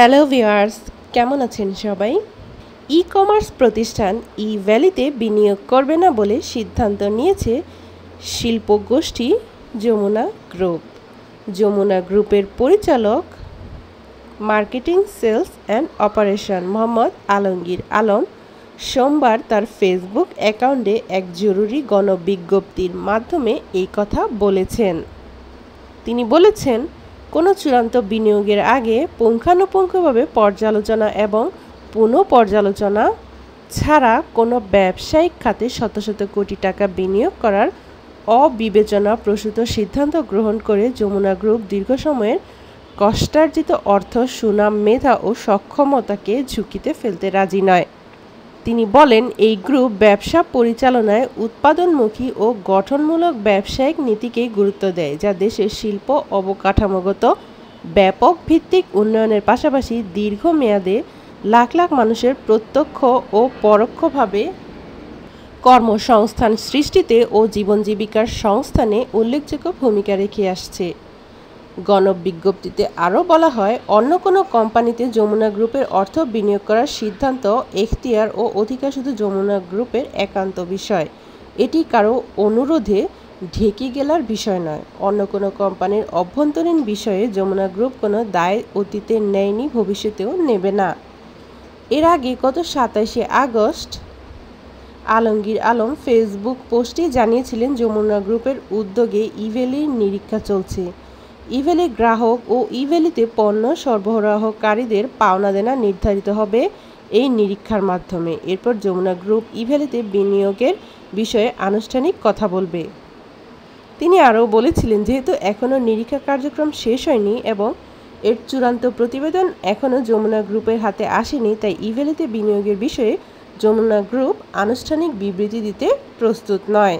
Hello viewers কেমন আছেন সবাই? ই কমার্স প্রতিষ্ঠান ই ভ্যালিতে বিনিয়োগ করবে না বলে সিদ্ধান্ত নিয়েছে শিল্প গোষ্ঠী যমুনা গ্রুপ যমুনা গ্রুপের পরিচালক marketing sales and operation Mohammad Alamgir Alam সোমবার তার ফেসবুক অ্যাকাউন্টে এক জরুরি গণবিজ্ঞপ্তির মাধ্যমে এই কথা বলেছেন। তিনি বলেছেন কোনো চূড়ান্ত বিনিয়োগের আগে পুঙ্খানুপুঙ্খভাবে পর্যালোচনা এবং পুনঃ পর্যালোচনা ছাড়া কোনো ব্যবসায়িক খাতে শত শত কোটি টাকা বিনিয়োগ করার অবিবেচনা প্রসূত সিদ্ধান্ত গ্রহণ করে যমুনা গ্রুপ দীর্ঘ সময়ের কষ্টার্জিত অর্থ, সুনাম, মেধা ও সক্ষমতাকে ঝুঁকিতে ফেলতে রাজি নয়। তিনি বলেন, এই গ্রুপ ব্যবসা পরিচালনায় উৎপাদনমুখী ও গঠনমূলক ব্যবসায়িক নীতিকে গুরুত্ব দেয়, যা দেশের শিল্প অবকাঠামোগত, ব্যাপক ভিত্তিক উন্নয়নের পাশাপাশি দীর্ঘমেয়াদে লাখ লাখ মানুষের প্রত্যক্ষ ও পরোক্ষভাবে কর্মসংস্থান সৃষ্টিতে ও জীবন জীবিকার সংস্থানে উল্লেখযোগ্য ভূমিকা রেখে আসছে। গণবিজ্ঞপ্তিতে আরও বলা হয়, অন্য কোনো কোম্পানিতে যমুনা গ্রুপের অর্থ বিনিয়োগ করার সিদ্ধান্ত এখতিয়ার ও অধিকার শুধু যমুনা গ্রুপের একান্ত বিষয়। এটি কারও অনুরোধে ঢেকে গেলার বিষয় নয়। অন্য কোনো কোম্পানির অভ্যন্তরীণ বিষয়ে যমুনা গ্রুপ কোনো দায় অতীতে নেয়নি, ভবিষ্যতেও নেবে না। এর আগে গত সাতাশে আগস্ট আলমগীর আলম ফেসবুক পোস্টে জানিয়েছিলেন, যমুনা গ্রুপের উদ্যোগে ইভেলির নিরীক্ষা চলছে। ইভেলি গ্রাহক ও ইভেলিতে পণ্য সরবরাহকারীদের পাওনা দেনা নির্ধারিত হবে এই নিরীক্ষার মাধ্যমে। এরপর যমুনা গ্রুপ ইভেলিতে বিনিয়োগের বিষয়ে আনুষ্ঠানিক কথা বলবে। তিনি আরও বলেছিলেন, যেহেতু এখনও নিরীক্ষা কার্যক্রম শেষ হয়নি এবং এর চূড়ান্ত প্রতিবেদন এখনও যমুনা গ্রুপের হাতে আসেনি, তাই ইভেলিতে বিনিয়োগের বিষয়ে যমুনা গ্রুপ আনুষ্ঠানিক বিবৃতি দিতে প্রস্তুত নয়।